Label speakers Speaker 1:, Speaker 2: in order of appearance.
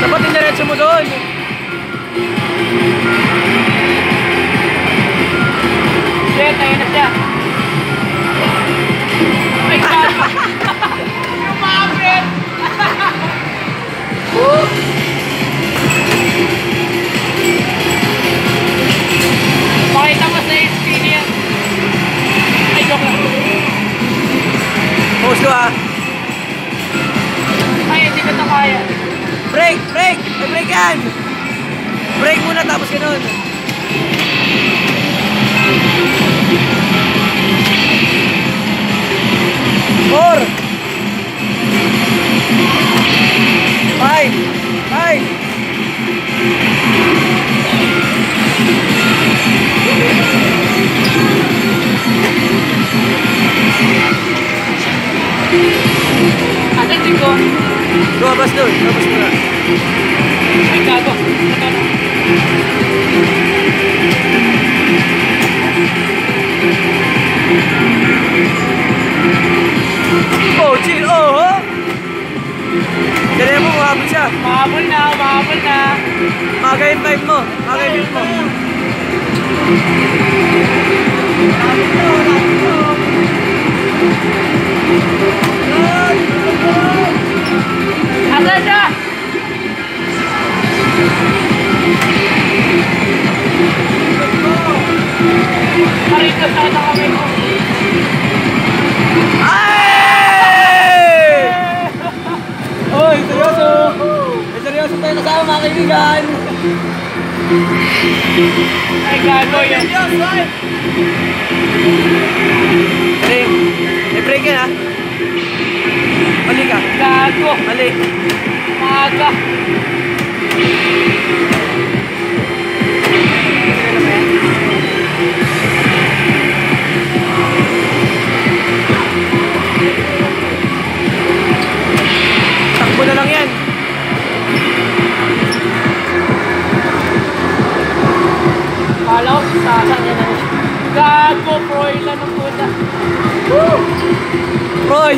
Speaker 1: Dapat indiretso mo doon. Break! Break! Break yan! Break muna tapos ganun. Lumabas doon. Lumabas muna.
Speaker 2: Ay, gago. Na.
Speaker 1: Oh, chill! Oh! oh. Kaya mo, mahabol siya.
Speaker 2: Mahabol na, mahabol na.
Speaker 1: Maga yung vibe mo. Maga yung beat mo.
Speaker 2: Asan
Speaker 1: Oy, seryoso! May seryoso tayo kasama mga kaibigan!
Speaker 2: Ay, gago yan.
Speaker 1: Ring, may break yan ha? Mali ka.
Speaker 2: Gago.
Speaker 1: Mali.
Speaker 2: Maga. ano, sa kanya na Gago, Froy, lanong puta. Woo! Froy!